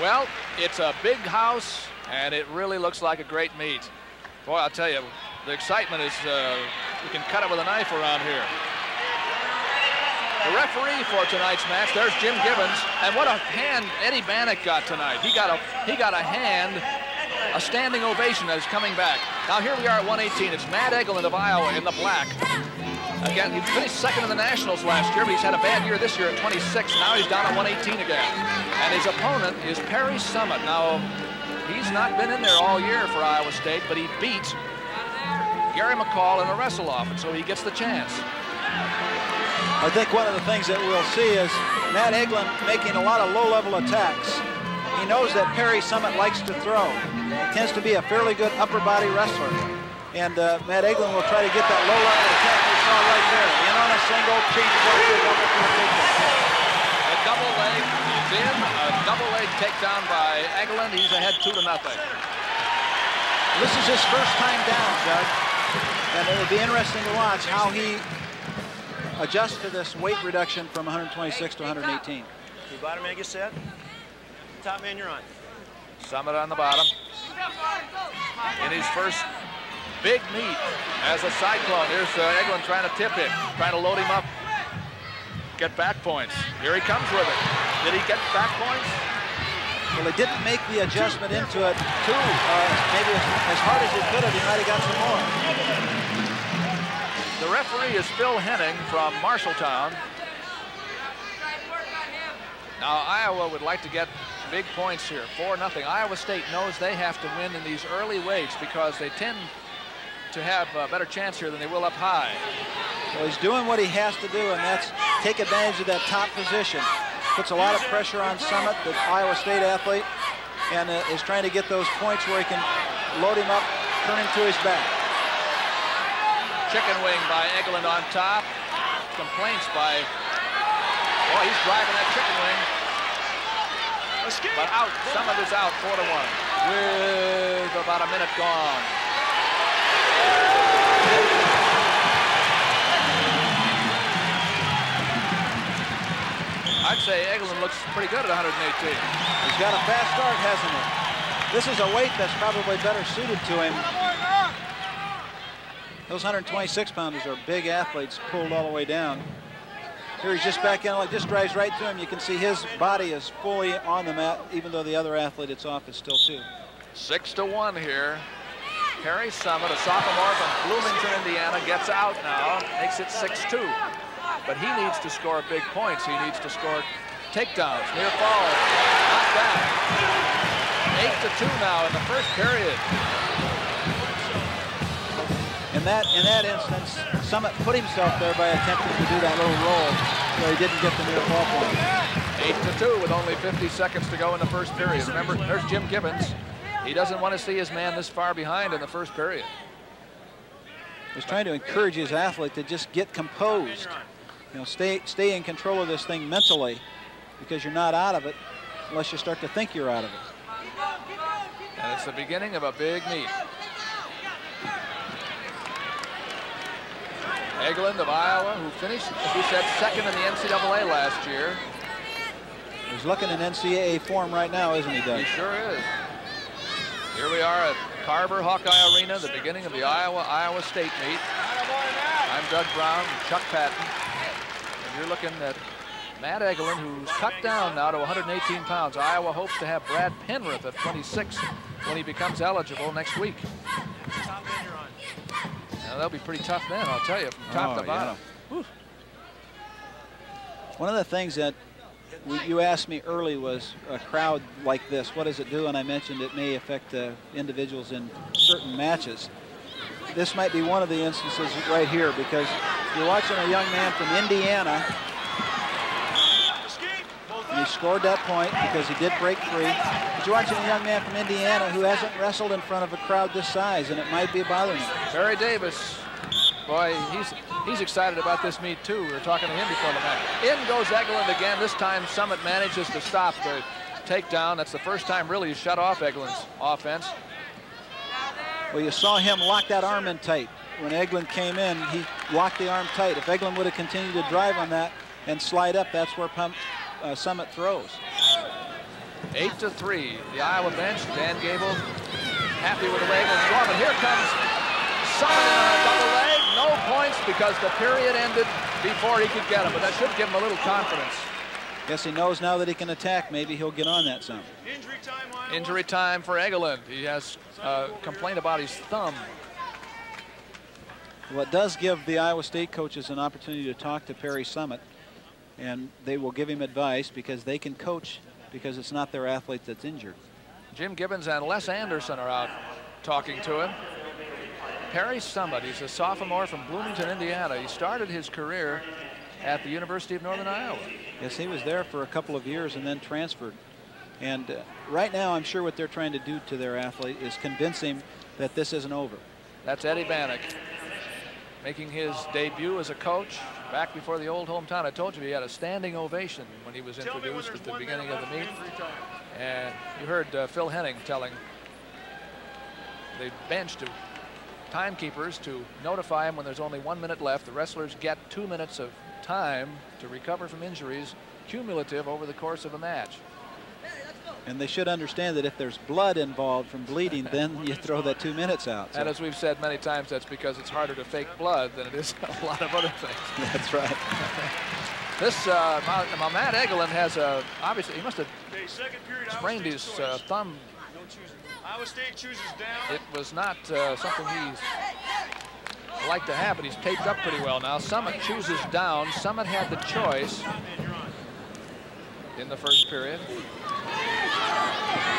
Well, it's a big house, and it really looks like a great meet. Boy, I'll tell you, the excitement is, uh, you can cut it with a knife around here. The referee for tonight's match, there's Jim Gibbons, and what a hand Eddie Banach got tonight. He got a he got a hand, a standing ovation as coming back. Now here we are at 118. It's Matt Egeland of Iowa in the black. Again, he finished second in the Nationals last year, but he's had a bad year this year at 26. Now he's down at 118 again. And his opponent is Perry Summit. Now, he's not been in there all year for Iowa State, but he beat Gary McCall in a wrestle-off, and so he gets the chance. I think one of the things that we'll see is Matt Egeland making a lot of low-level attacks. He knows that Perry Summit likes to throw. He tends to be a fairly good upper body wrestler. And uh, Matt Egeland will try to get that low-level attack saw right there. In on a single, change A double leg, he's in. A double leg takedown by Egeland. He's ahead two to nothing. This is his first time down, Judge. And it will be interesting to watch how he adjusts to this weight reduction from 126 to 118. You bottom man get set. Top man, you're on. Summit on the bottom. In his first big meet as a cyclone. Here's uh, Egeland trying to tip him, trying to load him up, get back points. Here he comes with it. Did he get back points? Well, he didn't make the adjustment into it too, uh, maybe as, as, hard as he could have. He might have got some more. The referee is Phil Henning from Marshalltown. Now, Iowa would like to get big points here, 4 nothing. Iowa State knows they have to win in these early waves because they tend to have a better chance here than they will up high. Well, he's doing what he has to do, and that's take advantage of that top position. Puts a lot of pressure on Summit, the Iowa State athlete, and uh, is trying to get those points where he can load him up, turn him to his back. Chicken wing by Egeland on top. Complaints by, boy, he's driving that chicken wing. But out, Summit is out, four to one, with about a minute gone. I'd say Egeland looks pretty good at 118. He's got a fast start, hasn't he? This is a weight that's probably better suited to him. Those 126 pounders are big athletes pulled all the way down. Here he's just back in, like just drives right to him. You can see his body is fully on the mat, even though the other athlete it's off is still two. Six to one here. Perry Summit, a sophomore from Bloomington, Indiana, gets out now, makes it 6-2. But he needs to score big points. He needs to score takedowns, near fall, not down. Eight to two now in the first period. In that in that instance, Summit put himself there by attempting to do that little roll where he didn't get the near fall point. Eight to two with only 50 seconds to go in the first period. Remember, there's Jim Gibbons. He doesn't want to see his man this far behind in the first period. He's trying to encourage his athlete to just get composed. You know, stay, stay in control of this thing mentally because you're not out of it unless you start to think you're out of it. And it's the beginning of a big meet. Egeland of Iowa, who finished, as we said, second in the NCAA last year. He's looking in NCAA form right now, isn't he, Doug? He sure is. Here we are at Carver Hawkeye Arena, the beginning of the Iowa-Iowa State meet. I'm Doug Brown, Chuck Patton, and you're looking at Matt Egeland, who's cut down now to 118 pounds. Iowa hopes to have Brad Penrith at 26 when he becomes eligible next week. Now, that'll be pretty tough then, I'll tell you, from top oh, to bottom. Yeah. One of the things that you asked me early was a crowd like this, what does it do? And I mentioned it may affect uh, individuals in certain matches. This might be one of the instances right here because you're watching a young man from Indiana. And he scored that point because he did break free. But you're watching a young man from Indiana who hasn't wrestled in front of a crowd this size, and it might be bothering him. Barry Davis, boy, he's he's excited about this meet too. We were talking to him before the match. In goes Egeland again. This time Summit manages to stop the takedown. That's the first time really he shut off Egeland's offense. Well, you saw him lock that arm in tight. When Egeland came in, he locked the arm tight. If Egeland would have continued to drive on that and slide up, that's where Pump, uh, Summit throws. Eight to three. The Iowa bench, Dan Gable, happy with the way going, but here comes Summit on a double leg. No points because the period ended before he could get him, but that should give him a little confidence. Guess he knows now that he can attack. Maybe he'll get on that some. Injury time, Injury time for Egeland. He has uh, complained about his thumb. Well, it does give the Iowa State coaches an opportunity to talk to Perry Summit, and they will give him advice because they can coach because it's not their athlete that's injured. Jim Gibbons and Les Anderson are out talking to him. Perry Summit, he's a sophomore from Bloomington, Indiana. He started his career at the University of Northern Iowa. Yes, he was there for a couple of years and then transferred. And uh, right now, I'm sure what they're trying to do to their athlete is convince him that this isn't over. That's Eddie Banach making his debut as a coach back before the old hometown. I told you he had a standing ovation when he was Tell me when introduced at the beginning of the left, meet. And you heard uh, Phil Henning telling the bench to timekeepers to notify him when there's only one minute left. The wrestlers get two minutes of time to recover from injuries cumulative over the course of a match. And they should understand that if there's blood involved from bleeding, then you throw that two minutes out. So And as we've said many times, that's because it's harder to fake blood than it is a lot of other things. that's right. This, uh, Ma- Ma- Matt Egeland has a, obviously, he must have Okay, second period. Iowa sprained his uh, choice. thumb. No choosing. Iowa State chooses down. It was not uh, something he's like to have, but he's taped up pretty well now. Summit chooses down. Summit had the choice Man, you're on. in the first period.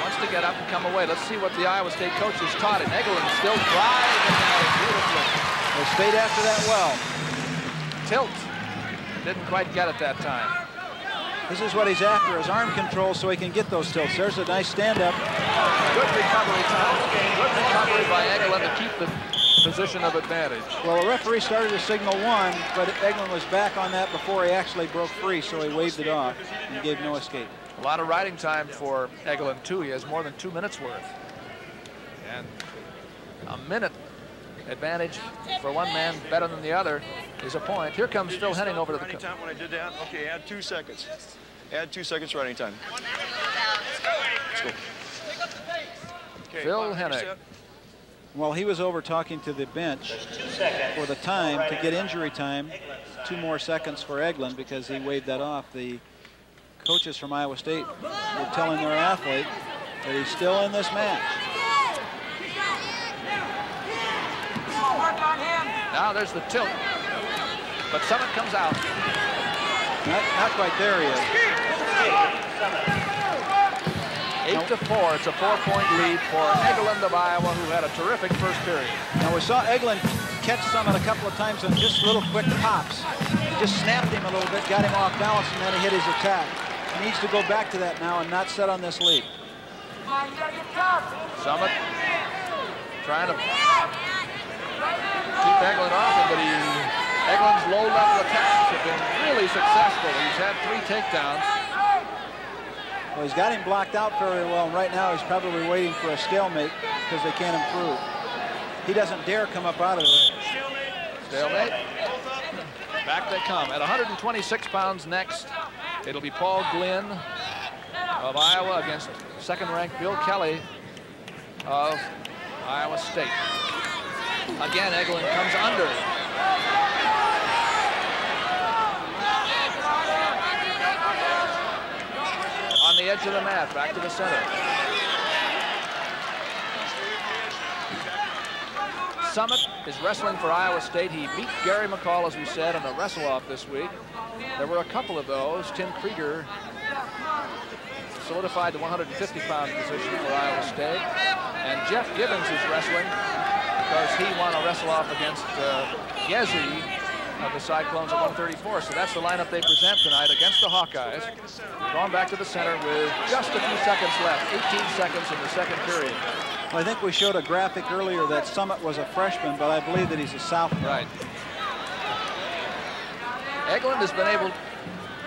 Wants to get up and come away. Let's see what the Iowa State coaches taught him. Egeland still driving at it beautifully. They stayed after that well. Tilt. Didn't quite get it that time. This is what he's after, his arm control so he can get those tilts. There's a nice stand-up. Good recovery time. Good recovery by Egeland to keep the position of advantage. Well, the referee started to signal one, but Egeland was back on that before he actually broke free, so he waved it off and gave no escape. A lot of riding time for Egeland, too. He has more than two minutes worth. And a minute advantage for one man better than the other is a point. Here comes Did Phil you Henning over to the... riding time when I did that? Okay, add two seconds. Add two seconds riding time. Let's go. Okay, Phil Bob, you Henning. set? While he was over talking to the bench for the time to get injury time, two more seconds for Egeland because he waved that off. The coaches from Iowa State were telling their athlete that he's still in this match. Now there's the tilt. But Summit comes out. Not, not quite there he is. Eight to four. It's a four-point lead for Egeland of Iowa, who had a terrific first period. Now we saw Egeland catch Summit a couple of times on just little quick pops. He just snapped him a little bit, got him off balance, and then he hit his attack. He needs to go back to that now and not set on this lead. Summit trying to keep Egeland off him, but he, Egeland's low-level attacks have been really successful. He's had three takedowns. Well, he's got him blocked out very well, and right now he's probably waiting for a stalemate because they can't improve. He doesn't dare come up out of it. Stalemate. Back they come. At 126 pounds next, it'll be Paul Glynn of Iowa against second-ranked Bill Kelly of Iowa State. Again, Egeland comes under. The edge of the mat, back to the center. Summit is wrestling for Iowa State. He beat Gary McCall, as we said, in a wrestle-off this week. There were a couple of those. Tim Krieger solidified the 150-pound position for Iowa State. And Jeff Gibbons is wrestling because he won a wrestle-off against uh, Gezi of the Cyclones at 134. So that's the lineup they present tonight against the Hawkeyes. Going back to the center with just a few seconds left, 18 seconds in the second period. Well, I think we showed a graphic earlier that Summit was a freshman, but I believe that he's a sophomore. Right. Egeland has been able,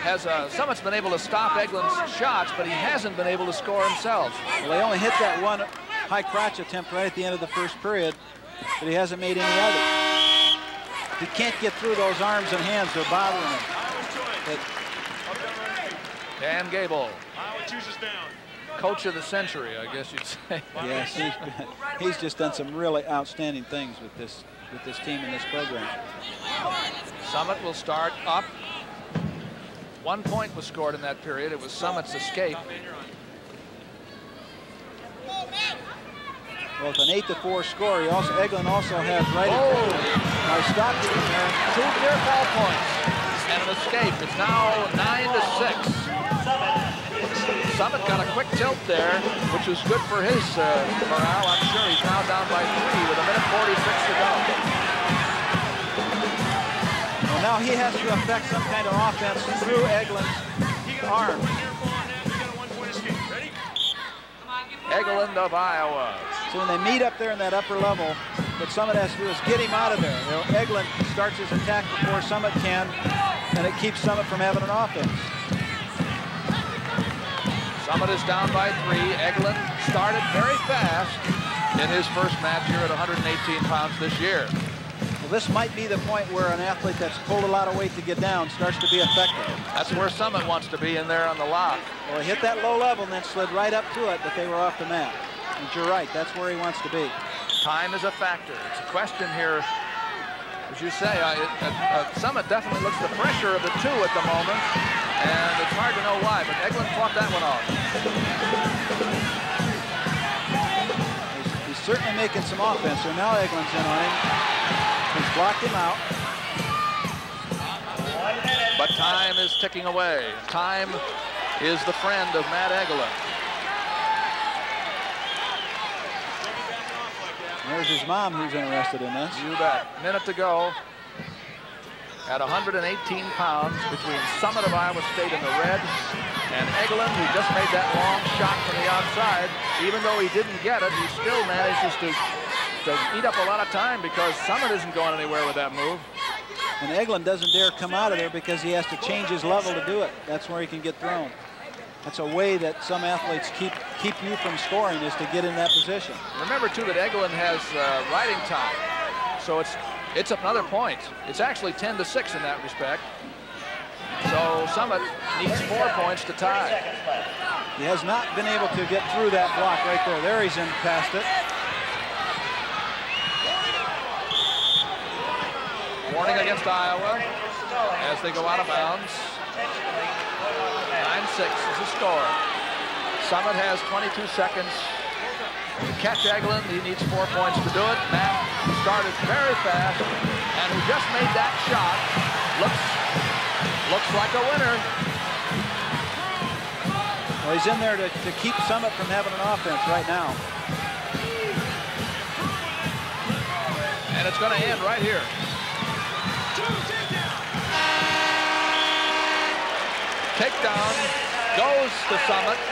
has uh, Summit's been able to stop Egeland's shots, but he hasn't been able to score himself. Well, they only hit that one high crotch attempt right at the end of the first period, but he hasn't made any other. He can't get through those arms and hands. They're bothering him. Iowa's choice. It- Up down right feet. Dan Gable. Iowa chooses down. coach of the century, I guess you'd say. Yes, he's, he's just done some really outstanding things with this with this team and this program. Summit will start up. One point was scored in that period. It was Summit's escape. Well, with an 8 to 4 score, he also Egeland also has right Oh. Stopped it there. Two near foul points and an escape. It's now 9 to 6. Summit got a quick tilt there, which was good for his uh, morale. I'm sure he's now down by three with a minute 46 to go. Well, now he has to affect some kind of offense through Egeland's arm. Egeland of Iowa. So when they meet up there in that upper level, what Summit has to do is get him out of there. You know, Egeland starts his attack before Summit can, and it keeps Summit from having an offense. Summit is down by three. Egeland started very fast in his first match here at 118 pounds this year. Well, this might be the point where an athlete that's pulled a lot of weight to get down starts to be effective. That's where Summit wants to be in there on the lock. Well, he hit that low level and then slid right up to it, but they were off the mat. And you're right, that's where he wants to be. Time is a factor. It's a question here. As you say, uh, it, uh, uh, Summit definitely looks the pressure of the two at the moment, and it's hard to know why, but Egeland fought that one off. He's, he's certainly making some offense, so now Egeland's in on him. He's blocked him out. But time is ticking away. Time is the friend of Matt Egeland. There's his mom who's interested in this. You bet. Minute to go. At 118 pounds between Summit of Iowa State in the red and Egeland, who just made that long shot from the outside. Even though he didn't get it, he still manages to, to eat up a lot of time because Summit isn't going anywhere with that move. And Egeland doesn't dare come out of there because he has to change his level to do it. That's where he can get thrown. That's a way that some athletes keep keep you from scoring is to get in that position. Remember, too, that Egeland has uh, riding time. So it's it's another point. It's actually 10 to 6 in that respect. So Summit needs four points to tie. He has not been able to get through that block right there. There he's in past it. Warning against Iowa as they go out of bounds. 9-6 is the score. Summit has 22 seconds to catch Egeland. He needs four points to do it. Matt started very fast and who just made that shot looks looks like a winner. Well, he's in there to, to keep Summit from having an offense right now. And it's going to end right here. Takedown goes to Summit.